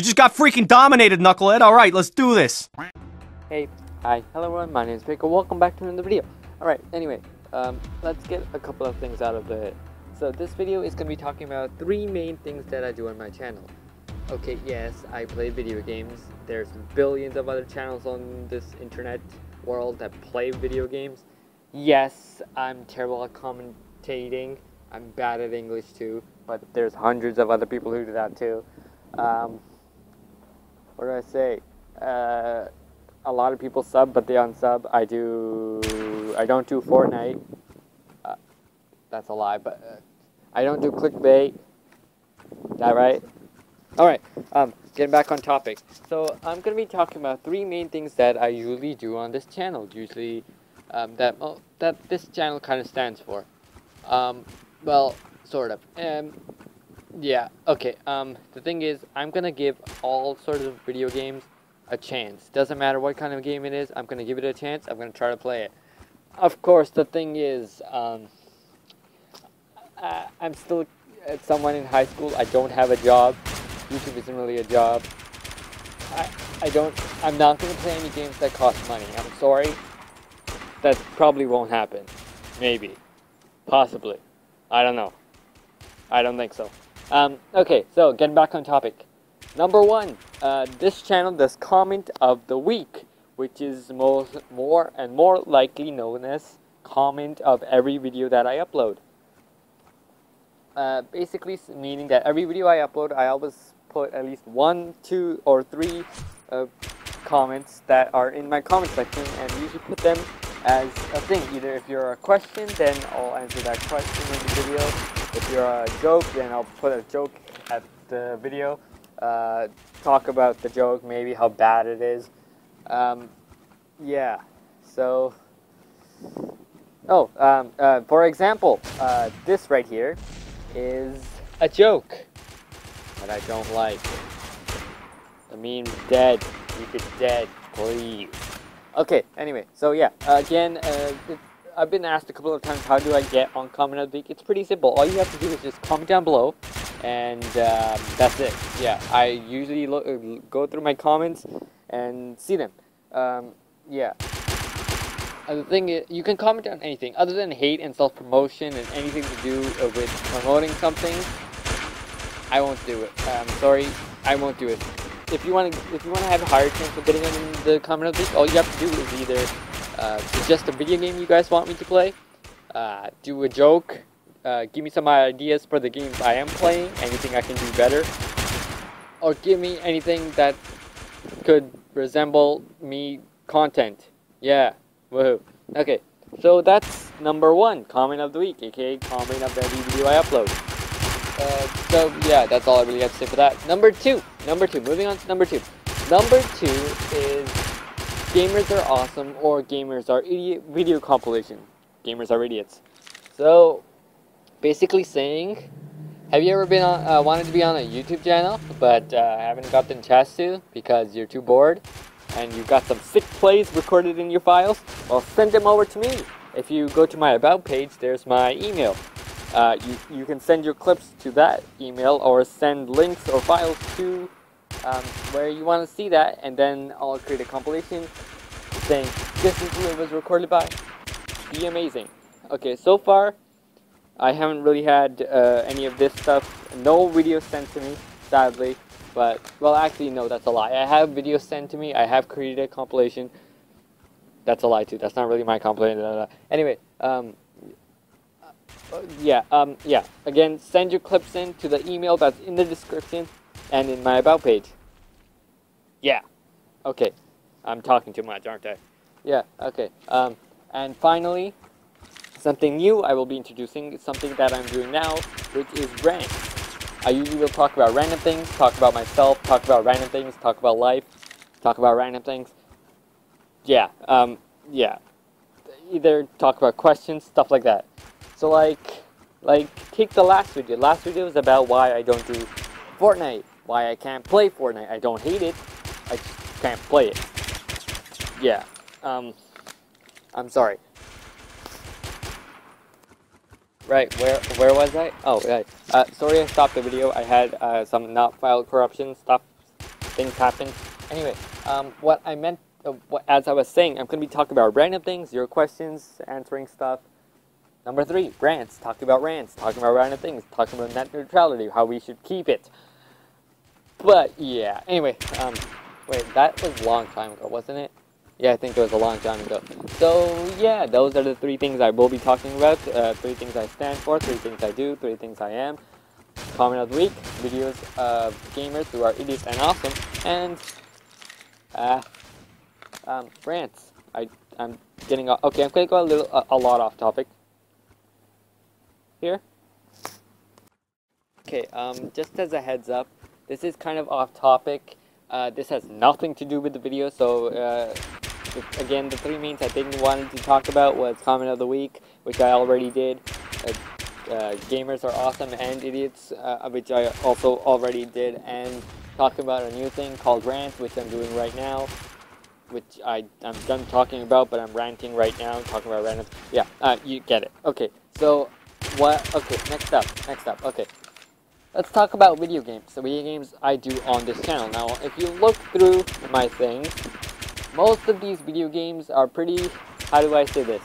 You just got freaking dominated, Knucklehead. Alright, let's do this. Hey, hi, hello everyone, my name is Pickle, welcome back to another video. Alright, anyway, um, let's get a couple of things out of the way. So this video is going to be talking about three main things that I do on my channel. Okay, yes, I play video games. There's billions of other channels on this internet world that play video games. Yes, I'm terrible at commentating. I'm bad at English too, but there's hundreds of other people who do that too. Um, what do I say? Uh, a lot of people sub, but they unsub. I do. I don't do Fortnite. Uh, that's a lie, but uh, I don't do clickbait. Is That right? All right. Um, getting back on topic. So I'm gonna be talking about three main things that I usually do on this channel. Usually, um, that well, that this channel kind of stands for. Um, well, sort of. Um, yeah. Okay. Um, the thing is, I'm gonna give all sorts of video games a chance. Doesn't matter what kind of game it is, I'm going to give it a chance. I'm going to try to play it. Of course, the thing is, um, I, I'm still someone in high school. I don't have a job. YouTube isn't really a job. I, I don't, I'm not going to play any games that cost money. I'm sorry. That probably won't happen. Maybe. Possibly. I don't know. I don't think so. Um, okay, so getting back on topic. Number one, uh, this channel does comment of the week, which is most, more and more likely known as comment of every video that I upload. Uh, basically meaning that every video I upload, I always put at least one, two, or three uh, comments that are in my comment section and usually put them as a thing. Either if you're a question, then I'll answer that question in the video. If you're a joke, then I'll put a joke at the video uh, talk about the joke, maybe how bad it is. Um, yeah, so. Oh, um, uh, for example, uh, this right here is a joke that I don't like. The meme dead. Keep it dead, please. Okay, anyway, so yeah, again, uh, I've been asked a couple of times how do I get on comment of the week. It's pretty simple. All you have to do is just comment down below and um, that's it. Yeah, I usually look, uh, go through my comments and see them. Um, yeah. Uh, the thing is, you can comment on anything other than hate and self promotion and anything to do uh, with promoting something. I won't do it. I'm sorry, I won't do it. If you want to, if you want to have a higher chance of getting in the comment of the week, all you have to do is either uh, suggest a video game you guys want me to play, uh, do a joke, uh, give me some ideas for the games I am playing, anything I can do better, or give me anything that could resemble me content. Yeah, woohoo. Okay, so that's number one, comment of the week, aka comment of every video I upload. Uh, so yeah, that's all I really have to say for that. Number two, number two, moving on to number two. Number two is gamers are awesome or gamers are idiot video compilation. Gamers are idiots. So basically saying, have you ever been on, uh, wanted to be on a YouTube channel, but uh, haven't gotten a chance to because you're too bored, and you've got some sick plays recorded in your files? Well, send them over to me. If you go to my About page, there's my email. Uh, you, you can send your clips to that email or send links or files to um, where you want to see that, and then I'll create a compilation saying, this is who it was recorded by. Be amazing. Okay, so far, I haven't really had uh, any of this stuff. No videos sent to me, sadly. But, well, actually, no, that's a lie. I have videos sent to me. I have created a compilation. That's a lie, too. That's not really my compilation. Anyway, um, uh, yeah, um, yeah. Again, send your clips in to the email that's in the description and in my About page. Yeah. Okay. I'm talking too much, aren't I? Yeah, okay. Um, and finally, something new, I will be introducing something that I'm doing now, which is rank. I usually will talk about random things, talk about myself, talk about random things, talk about life, talk about random things. Yeah, um, yeah. Either talk about questions, stuff like that. So like, like, take the last video. Last video was about why I don't do Fortnite, why I can't play Fortnite. I don't hate it, I just can't play it. Yeah, um, I'm sorry. Right, where where was I? Oh, right. Uh, sorry I stopped the video. I had uh, some not file corruption stuff things happen. Anyway, um, what I meant, uh, what, as I was saying, I'm going to be talking about random things, your questions, answering stuff. Number three, rants. Talking about rants, talking about random things, talking about net neutrality, how we should keep it. But yeah, anyway, um, wait, that was a long time ago, wasn't it? Yeah, I think it was a long time ago. So yeah, those are the three things I will be talking about. Uh, three things I stand for, three things I do, three things I am. Comment of the week, videos of gamers who are idiots and awesome, and uh, um, rants. I I'm getting. Okay, I'm gonna go a little a, a lot off topic. Here. Okay. Um, just as a heads up, this is kind of off topic. Uh, this has nothing to do with the video, so uh, again, the three mains I didn't want to talk about was comment of the week, which I already did. Uh, uh, gamers are awesome and idiots, uh, which I also already did, and talking about a new thing called rant, which I'm doing right now, which I I'm done talking about, but I'm ranting right now, talking about random. Yeah, uh, you get it. Okay, so what? Okay, next up, next up. Okay, let's talk about video games. The video games I do on this channel. Now, if you look through my things, most of these video games are pretty. How do I say this?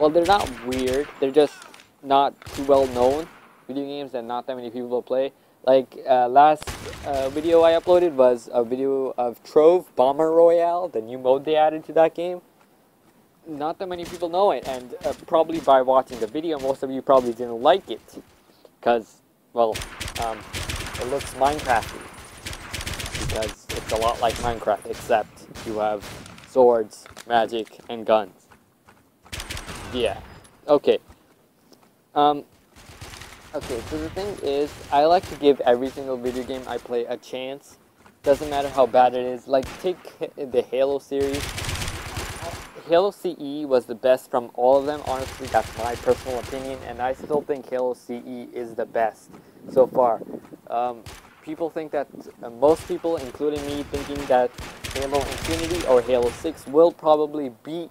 Well, they're not weird. They're just not too well known video games that not that many people will play. Like uh, last uh, video I uploaded was a video of Trove Bomber Royale, the new mode they added to that game. Not that many people know it, and uh, probably by watching the video, most of you probably didn't like it, because well, um, it looks Minecrafty. Because it's a lot like Minecraft, except you have swords, magic, and guns. Yeah. Okay. Um, okay, so the thing is, I like to give every single video game I play a chance. Doesn't matter how bad it is. Like, take the Halo series. Halo CE was the best from all of them. Honestly, that's my personal opinion, and I still think Halo CE is the best so far. Um, people think that, uh, most people, including me, thinking that Halo Infinity or Halo 6 will probably beat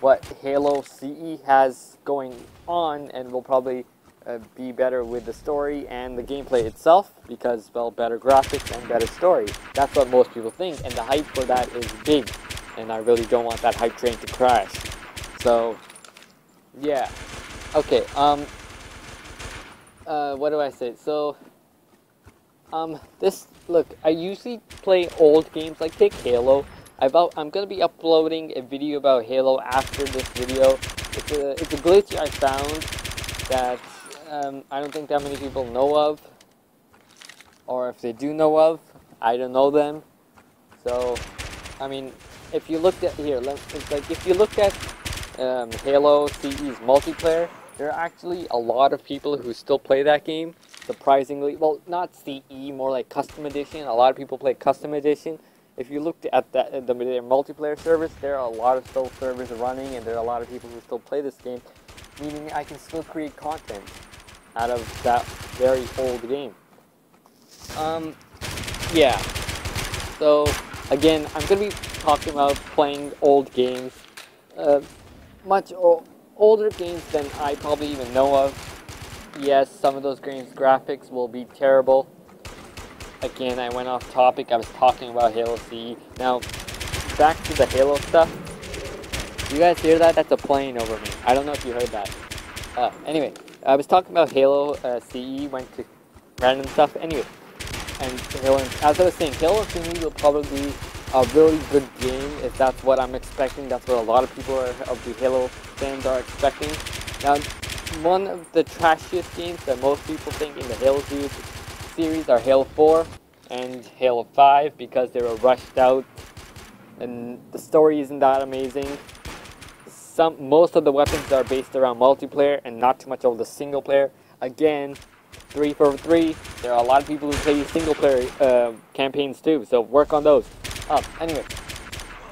what Halo CE has going on and will probably uh, be better with the story and the gameplay itself because, well, better graphics and better story. That's what most people think, and the hype for that is big, and I really don't want that hype train to crash. So, yeah. Okay, um, uh, what do I say? So, um, this, look, I usually play old games, like take Halo. I'm to be uploading a video about Halo after this video. It's a, it's a glitch I found that um, I don't think that many people know of. Or if they do know of, I don't know them. So, I mean, if you looked at here, like if you looked at um, Halo CE's multiplayer, there are actually a lot of people who still play that game. Surprisingly, well, not CE, more like Custom Edition. A lot of people play Custom Edition if you looked at that, the, their multiplayer service, there are a lot of still servers running, and there are a lot of people who still play this game, meaning I can still create content out of that very old game. Um, yeah. So again, I'm gonna be talking about playing old games, uh, much older games than I probably even know of. Yes, some of those games' graphics will be terrible again, I went off topic. I was talking about Halo CE. Now, back to the Halo stuff. You guys hear that? That's a plane over me. I don't know if you heard that. Uh, anyway, I was talking about Halo uh, CE, went to random stuff. Anyway, and Halo, as I was saying, Halo Infinity will probably a really good game if that's what I'm expecting. That's what a lot of people are, of the Halo fans are expecting. Now, one of the trashiest games that most people think in the Halo series series are Halo 4 and Halo 5 because they were rushed out and the story isn't that amazing. Some most of the weapons are based around multiplayer and not too much of the single player. Again, 3 for 3, there are a lot of people who play single player uh, campaigns too, so work on those. Oh, anyway,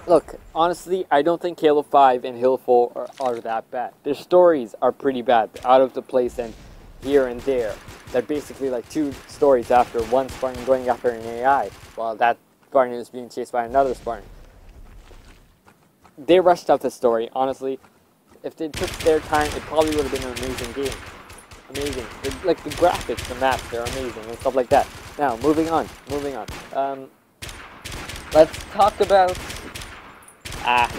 look, honestly, I don't think Halo 5 and Halo 4 are, are that bad. Their stories are pretty bad, out of the place and here and there. They're basically like two stories after one Spartan going after an AI, while that Spartan is being chased by another Spartan. They rushed out the story, honestly. If they took their time, it probably would have been an amazing game. Amazing. The, like the graphics, the maps, they're amazing and stuff like that. Now, moving on, moving on. Um, let's talk about ah.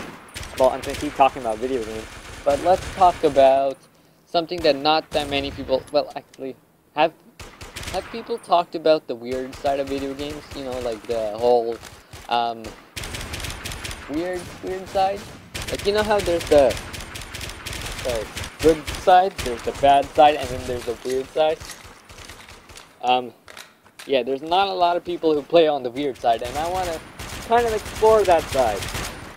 Well, I'm gonna keep talking about video games, but let's talk about something that not that many people. Well, actually, have have people talked about the weird side of video games? You know, like the whole um, weird weird side. Like you know how there's the the good side, there's the bad side, and then there's the weird side. Um, yeah, there's not a lot of people who play on the weird side, and I want to kind of explore that side.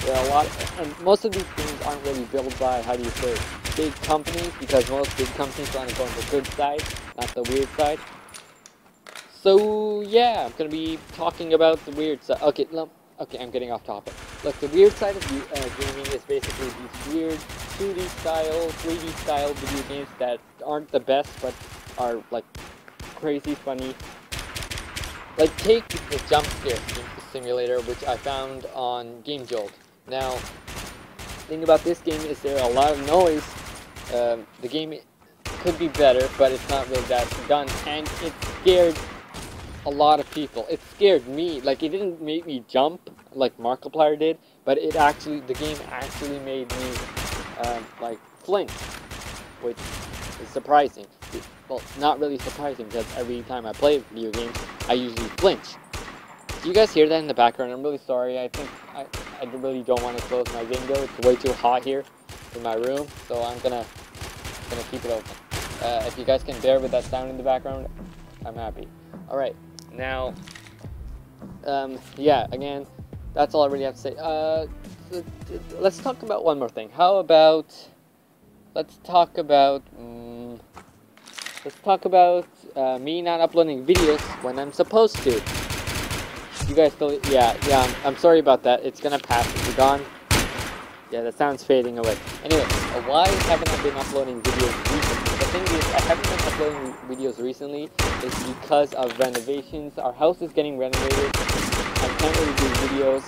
There are a lot, and most of these things aren't really built by how do you say big companies because most big companies want to go on the good side, not the weird side. So yeah, I'm gonna be talking about the weird side. Okay, okay, I'm getting off topic. Look, the weird side of uh, gaming is basically these weird 2D style, 3D style video games that aren't the best, but are like crazy funny. Like take the jump scare simulator, which I found on Game Jolt. Now, thing about this game is there a lot of noise. Um, the game could be better, but it's not really that done, and it scared a lot of people. It scared me. Like it didn't make me jump like Markiplier did, but it actually the game actually made me um, like flinch, which is surprising. Well, not really surprising because every time I play video games, I usually flinch. Do you guys hear that in the background? I'm really sorry. I think I, I really don't want to close my window. It's way too hot here in my room, so I'm gonna gonna keep it open. Uh, if you guys can bear with that sound in the background, I'm happy. All right, now, um, yeah, again, that's all I really have to say. Uh, let's talk about one more thing. How about let's talk about um, let's talk about uh, me not uploading videos when I'm supposed to. You guys still, yeah, yeah, I'm, I'm sorry about that. It's gonna pass. It's gone. Yeah, the sound's fading away. Anyway, why haven't I been uploading videos recently? The thing is, I haven't been uploading videos recently is because of renovations. Our house is getting renovated. I can't really do videos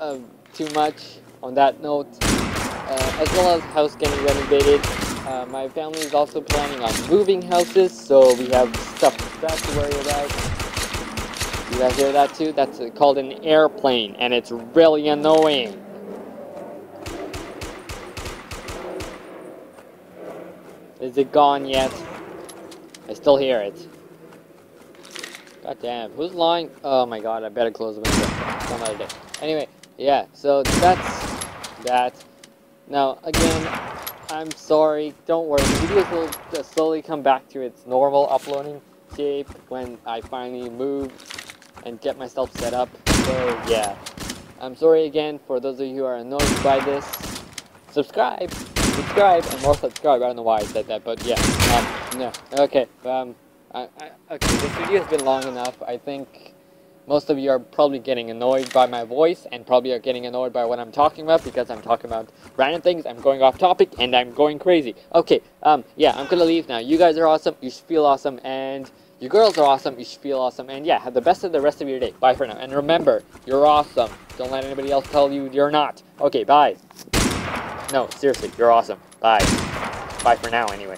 uh, too much on that note. Uh, as well as house getting renovated. Uh, my family is also planning on moving houses, so we have stuff that to worry about. You guys hear that too? That's called an airplane, and it's really annoying. Is it gone yet? I still hear it. God damn, who's lying? Oh my god, I better close the window. Some other day. Anyway, yeah, so that's that. Now, again, I'm sorry, don't worry, the videos will slowly come back to its normal uploading shape when I finally move and get myself set up. So yeah, I'm sorry again for those of you who are annoyed by this. Subscribe, subscribe, and more subscribe. I don't know why I said that, but yeah. Um, no, okay. Um, I, I, okay. This video has been long enough. I think most of you are probably getting annoyed by my voice and probably are getting annoyed by what I'm talking about because I'm talking about random things. I'm going off topic and I'm going crazy. Okay. Um. Yeah. I'm gonna leave now. You guys are awesome. You should feel awesome and. You girls are awesome. You should feel awesome. And yeah, have the best of the rest of your day. Bye for now. And remember, you're awesome. Don't let anybody else tell you you're not. Okay, bye. No, seriously, you're awesome. Bye. Bye for now, anyway.